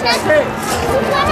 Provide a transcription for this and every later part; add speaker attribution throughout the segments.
Speaker 1: Okay.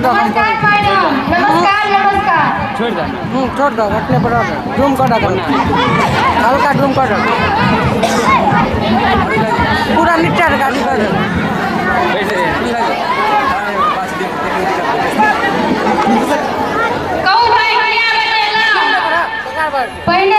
Speaker 2: छोड़ दो।
Speaker 3: छोड़ दो।
Speaker 2: हम्म पर ड्रूम काटा करना हल्का ड्रूम काटो पूरा मीटर गाड़ी कर।
Speaker 1: पहले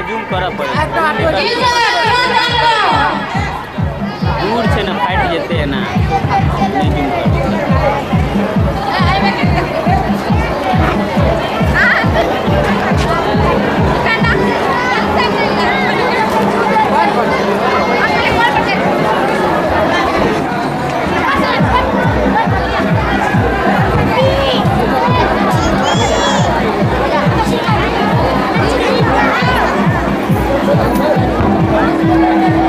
Speaker 3: ने जूम करऽ पड़ै दूर छै ने फाटि जेतै ने नहि जूम
Speaker 1: Yeah. Thank you.